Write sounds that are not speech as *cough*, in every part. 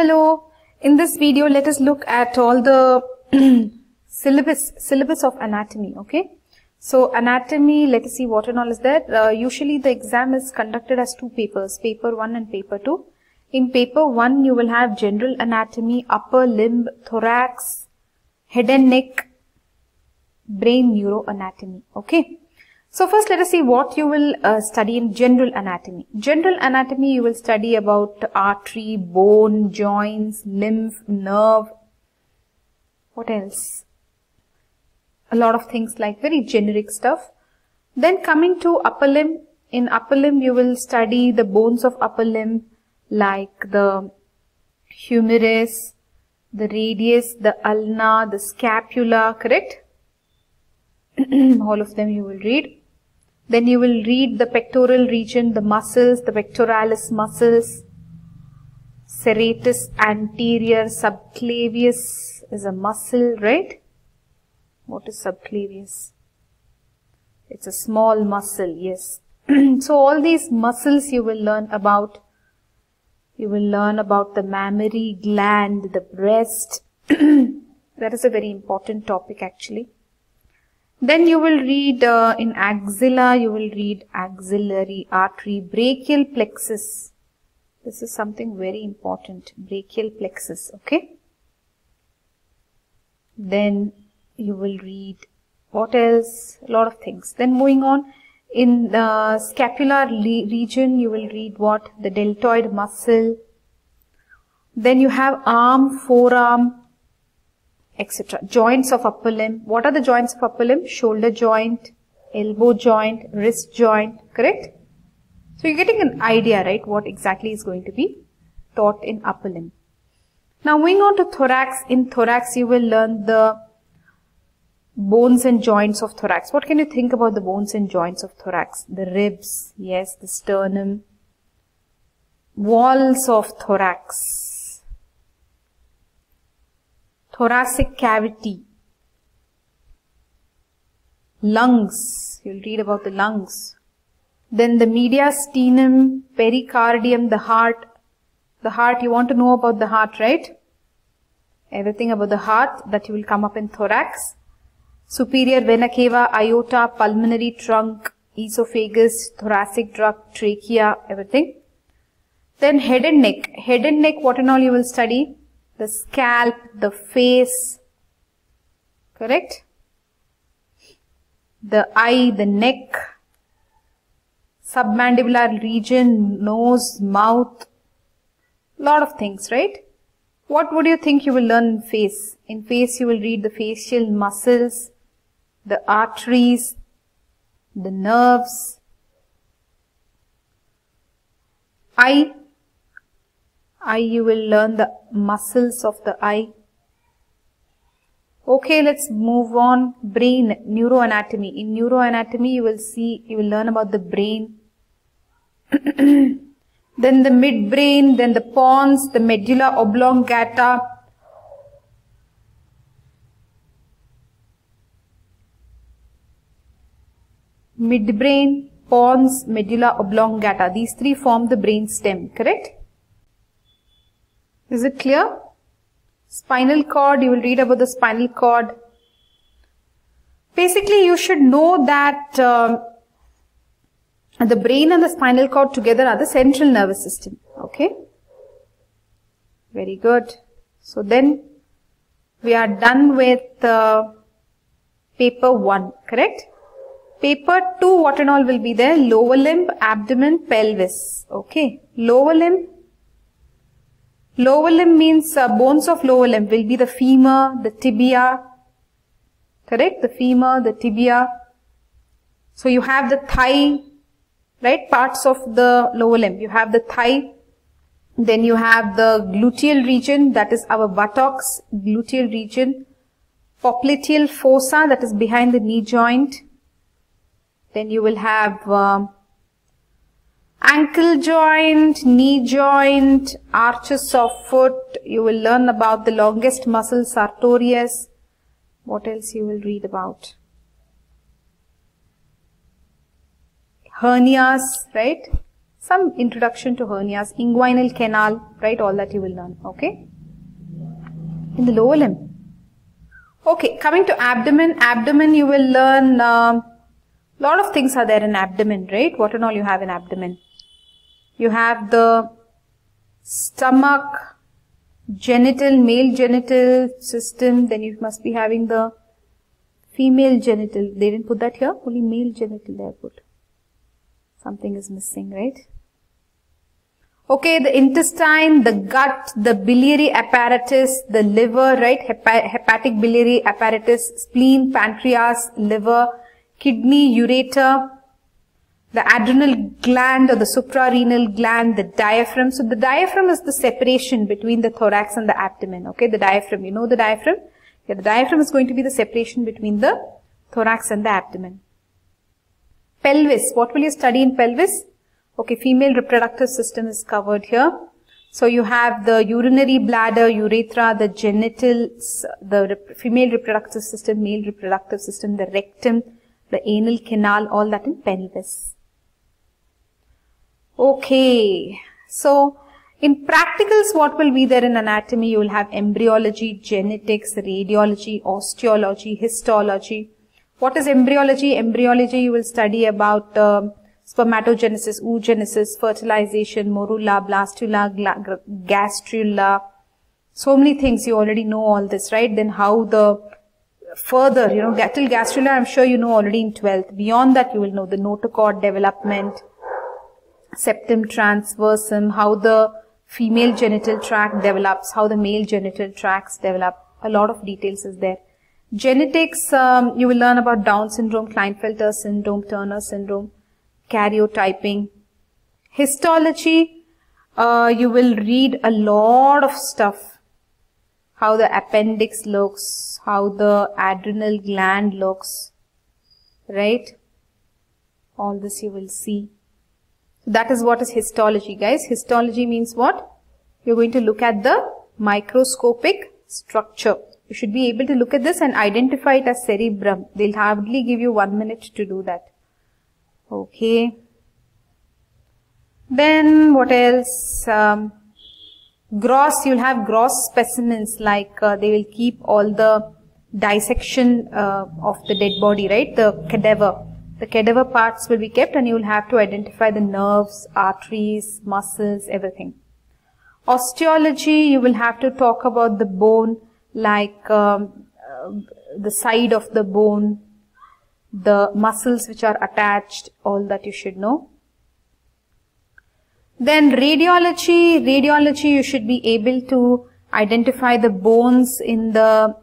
Hello. In this video, let us look at all the *clears throat* syllabus syllabus of anatomy. Okay. So anatomy, let us see what and all is there. Uh, usually the exam is conducted as two papers, paper 1 and paper 2. In paper 1, you will have general anatomy, upper limb, thorax, head and neck, brain neuroanatomy. Okay. So first let us see what you will uh, study in general anatomy. General anatomy you will study about artery, bone, joints, lymph, nerve. What else? A lot of things like very generic stuff. Then coming to upper limb, in upper limb you will study the bones of upper limb like the humerus, the radius, the ulna, the scapula, correct? *clears throat* All of them you will read. Then you will read the pectoral region, the muscles, the pectoralis muscles, serratus anterior, subclavius is a muscle, right? What is subclavius? It's a small muscle, yes. *clears throat* so all these muscles you will learn about. You will learn about the mammary gland, the breast. *clears throat* that is a very important topic actually. Then you will read uh, in axilla, you will read axillary artery, brachial plexus. This is something very important, brachial plexus, okay? Then you will read what else? A lot of things. Then moving on, in the scapular region, you will read what? The deltoid muscle. Then you have arm, forearm, etc. Joints of upper limb. What are the joints of upper limb? Shoulder joint, elbow joint, wrist joint, correct? So you're getting an idea, right, what exactly is going to be taught in upper limb. Now moving on to thorax. In thorax you will learn the bones and joints of thorax. What can you think about the bones and joints of thorax? The ribs, yes, the sternum, walls of thorax, thoracic cavity, lungs, you'll read about the lungs. Then the mediastinum, pericardium, the heart. The heart, you want to know about the heart, right? Everything about the heart that you will come up in thorax. Superior vena cava, aorta, pulmonary trunk, esophagus, thoracic duct, trachea, everything. Then head and neck. Head and neck, what and all you will study? The scalp, the face, correct? The eye, the neck, submandibular region, nose, mouth, lot of things, right? What would you think you will learn in face? In face you will read the facial muscles, the arteries, the nerves. Eye, eye you will learn the muscles of the eye. Okay, let's move on. Brain, neuroanatomy. In neuroanatomy, you will see, you will learn about the brain. *clears throat* then the midbrain, then the pons, the medulla oblongata. Midbrain, pons, medulla oblongata. These three form the brain stem, correct? Is it clear? Spinal cord, you will read about the spinal cord. Basically, you should know that uh, the brain and the spinal cord together are the central nervous system. Okay? Very good. So then, we are done with uh, paper 1, correct? Paper 2, what and all will be there? Lower limb, abdomen, pelvis. Okay. Lower limb, Lower limb means uh, bones of lower limb will be the femur, the tibia, correct? The femur, the tibia. So you have the thigh, right? Parts of the lower limb. You have the thigh. Then you have the gluteal region, that is our buttocks, gluteal region. Popliteal fossa, that is behind the knee joint. Then you will have um, ankle joint, knee joint, arches of foot. You will learn about the longest muscle, sartorius. What else you will read about? Hernias, right? some introduction to hernias, inguinal canal, right? All that you will learn, okay? In the lower limb. Okay, coming to abdomen, abdomen you will learn, um, lot of things are there in abdomen, right? What and all you have in abdomen. You have the stomach, genital, male genital system, then you must be having the female genital. They didn't put that here, only male genital they put. Something is missing, right? Okay, the intestine, the gut, the biliary apparatus, the liver, right? hepatic biliary apparatus, spleen, pancreas, liver, kidney, ureter, the adrenal gland or the suprarenal gland, the diaphragm. So the diaphragm is the separation between the thorax and the abdomen. Okay, the diaphragm. You know the diaphragm? Yeah, the diaphragm is going to be the separation between the thorax and the abdomen. Pelvis. What will you study in pelvis? Okay, female reproductive system is covered here. So you have the urinary bladder, urethra, the genitals, the female reproductive system, male reproductive system, the rectum, the anal canal, all that in pelvis. Okay, so in practicals, what will be there in anatomy? You will have embryology, genetics, radiology, osteology, histology. What is embryology? Embryology, you will study about uh, spermatogenesis, oogenesis, fertilization, morula, blastula, gastrula. So many things, you already know all this, right? Then how the further, you know, till gastrula, I'm sure you know already in 12th. Beyond that, you will know the notochord development, septum transversum, how the female genital tract develops, how the male genital tracts develop. A lot of details is there. Genetics, um, you will learn about Down syndrome, Klinefelter syndrome, Turner syndrome, karyotyping. Histology, uh, you will read a lot of stuff. How the appendix looks, how the adrenal gland looks, right? All this you will see. That is what is histology guys. Histology means what? You're going to look at the microscopic structure. You should be able to look at this and identify it as cerebrum. They'll hardly give you one minute to do that. Okay. Then what else? Um, gross, you'll have gross specimens like uh, they will keep all the dissection uh, of the dead body, right? The cadaver. The cadaver parts will be kept and you will have to identify the nerves, arteries, muscles, everything. Osteology, you will have to talk about the bone like um, uh, the side of the bone, the muscles which are attached, all that you should know. Then radiology, radiology you should be able to identify the bones in the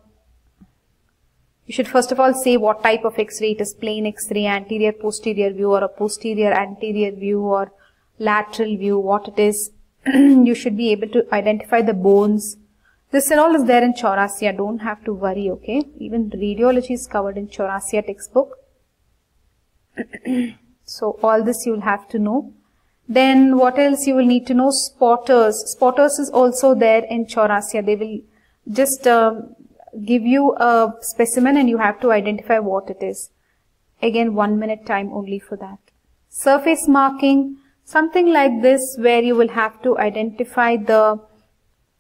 you should first of all say what type of X-ray it is, plain X-ray, anterior posterior view or a posterior anterior view or lateral view, what it is. *clears throat* you should be able to identify the bones. This and all is there in Chaurasia, don't have to worry, okay. Even radiology is covered in Chaurasia textbook. *clears throat* so all this you will have to know. Then what else you will need to know? Spotters. Spotters is also there in Chaurasia. They will just um, give you a specimen and you have to identify what it is. Again, one minute time only for that. Surface marking, something like this where you will have to identify the,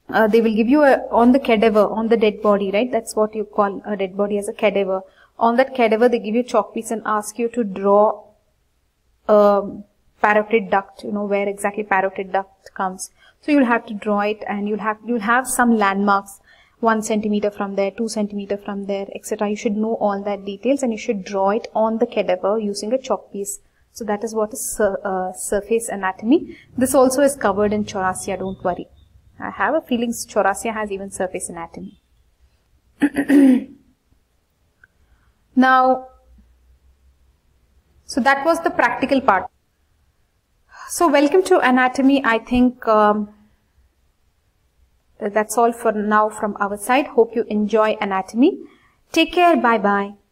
uh, they will give you a, on the cadaver, on the dead body, right? That's what you call a dead body as a cadaver. On that cadaver, they give you chalk piece and ask you to draw a parotid duct, you know, where exactly parotid duct comes. So you'll have to draw it and you'll have, you'll have some landmarks 1 centimeter from there, 2 centimeter from there, etc. You should know all that details and you should draw it on the cadaver using a chalk piece. So that is what is sur uh, surface anatomy. This also is covered in Chaurasia, don't worry. I have a feeling Chaurasia has even surface anatomy. *coughs* now, so that was the practical part. So welcome to anatomy. I think um, that's all for now from our side. Hope you enjoy anatomy. Take care. Bye bye.